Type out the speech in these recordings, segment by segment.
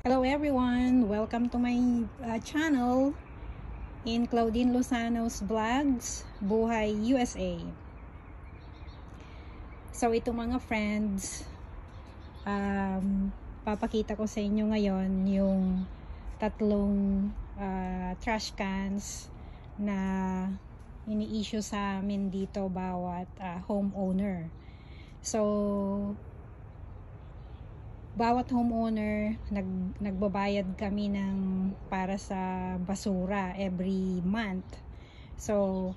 Hello everyone! Welcome to my uh, channel in Claudine Lozano's Vlogs, Buhay USA. So ito mga friends, um, papakita ko sa inyo ngayon yung tatlong uh, trash cans na ini-issue sa amin dito bawat uh, homeowner. So, bawat homeowner nag, nagbabayad kami ng para sa basura every month. So,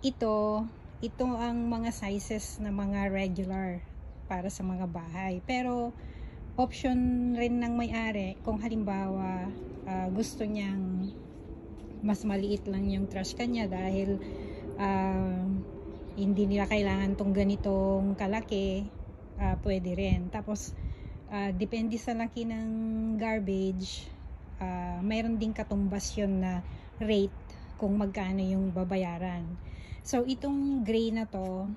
ito, ito ang mga sizes na mga regular para sa mga bahay. Pero, option rin ng may-ari kung halimbawa uh, gusto niyang mas maliit lang yung trash kanya dahil uh, hindi nila kailangan tong ganitong kalaki uh, pwede rin tapos uh, depende sa laki ng garbage uh, mayroon din katumbas yun na rate kung magkano yung babayaran so itong gray na to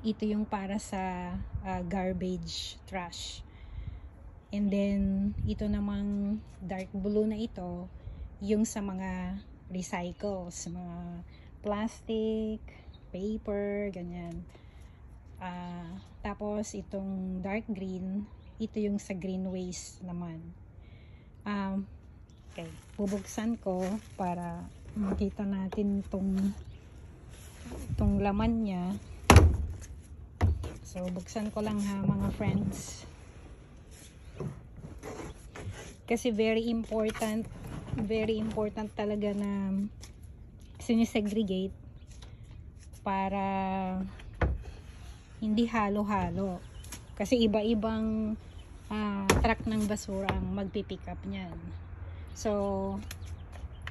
ito yung para sa uh, garbage trash And then, ito namang dark blue na ito, yung sa mga recycles, mga plastic, paper, ganyan. Uh, tapos, itong dark green, ito yung sa green waste naman. Um, okay, bubuksan ko para makita natin itong itong laman niya. So, buksan ko lang ha mga friends. Kasi very important, very important talaga na sinisegregate para hindi halo-halo. Kasi iba-ibang uh, truck ng basura ang magpipick up niyan. So,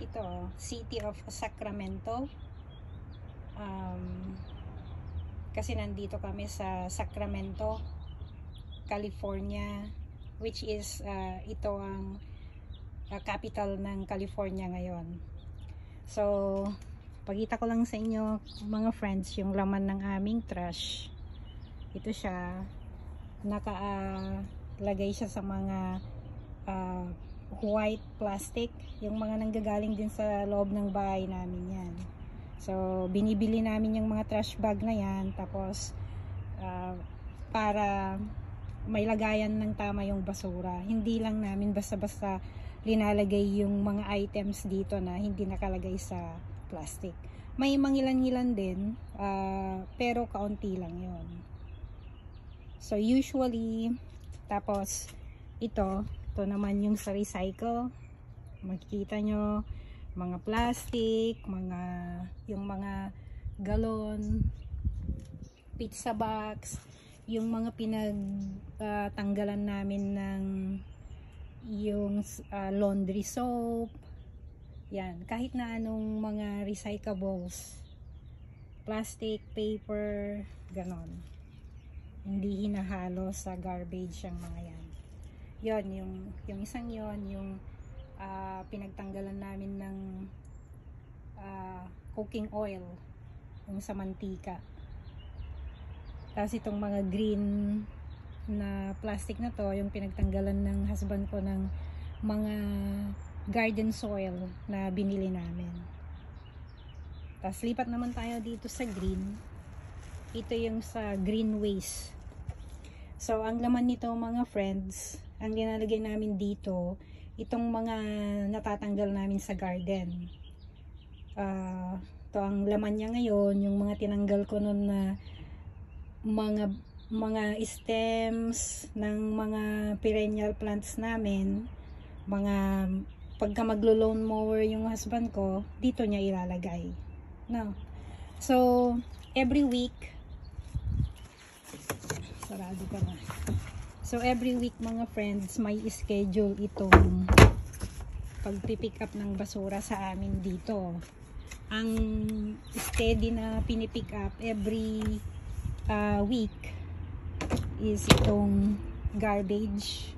ito, City of Sacramento. Um, kasi nandito kami sa Sacramento, California which is uh, ito ang uh, capital ng California ngayon. So, pagita ko lang sa inyo mga friends yung laman ng aming trash. Ito siya nakalagay uh, siya sa mga uh, white plastic yung mga nanggagaling din sa loob ng bahay namin yan. So, binibili namin yung mga trash bag na yan tapos uh, para may lagayan ng tama yung basura. Hindi lang namin basta-basta linalagay yung mga items dito na hindi nakalagay sa plastic. May mangilan-ngilan din, uh, pero kaunti lang yon. So usually, tapos ito, ito naman yung sa recycle. Makikita nyo, mga plastic, mga, yung mga galon, pizza box, yung mga pinagtanggalan uh, namin ng yung uh, laundry soap. Yan, kahit na anong mga recyclables. Plastic, paper ganon hindi hinahalo sa garbage ang mga yan yon yung, yung isang yon yung uh, pinagtanggalan namin ng uh, cooking oil yung sa mantika tapos itong mga green na plastic na to, yung pinagtanggalan ng husband ko ng mga garden soil na binili namin. Tapos lipat naman tayo dito sa green. Ito yung sa green waste. So ang laman nito mga friends, ang ginalagay namin dito, itong mga natatanggal namin sa garden. Uh, to ang laman niya ngayon, yung mga tinanggal ko noon na mga mga stems ng mga perennial plants namin mga pagka maglo lawn mower yung husband ko dito niya ilalagay no so every week sarado ka na. So every week mga friends may schedule itong pagpipick up ng basura sa amin dito. Ang steady na pinipick up every uh, week is itong garbage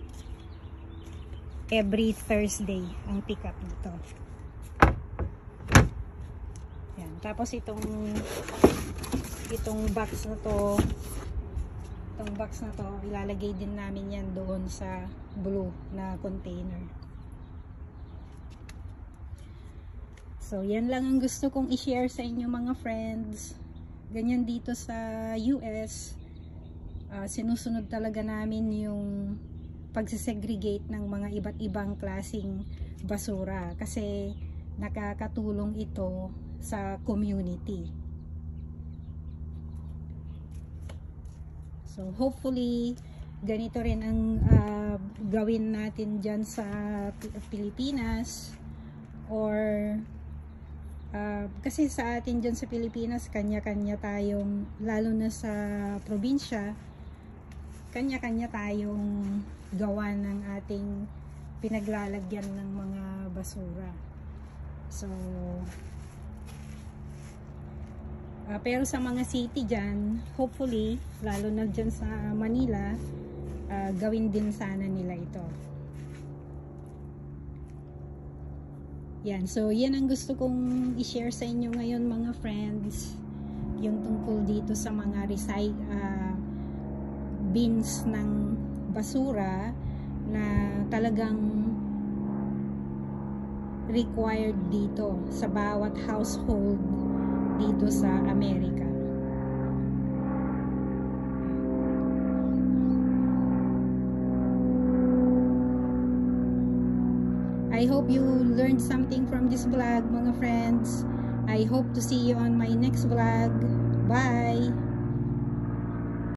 every Thursday ang pick up dito yan. tapos itong itong box na to itong box na to, ilalagay din namin yan doon sa blue na container. So, yan lang ang gusto kong i-share sa inyo mga friends. Ganyan dito sa US, uh, sinusunod talaga namin yung pagsisegregate ng mga iba't ibang klasing basura kasi nakakatulong ito sa community. So hopefully ganito rin ang uh, gawin natin dyan sa Pilipinas or uh, kasi sa atin dyan sa Pilipinas kanya-kanya tayong lalo na sa probinsya kanya-kanya tayong gawa ng ating pinaglalagyan ng mga basura. So Uh, pero sa mga city dyan, hopefully, lalo na dyan sa Manila, uh, gawin din sana nila ito. Yan, so yan ang gusto kong i-share sa inyo ngayon mga friends. Yung tungkol dito sa mga recycle uh, bins ng basura na talagang required dito sa bawat household dito sa Amerika. I hope you learned something from this vlog mga friends. I hope to see you on my next vlog. Bye!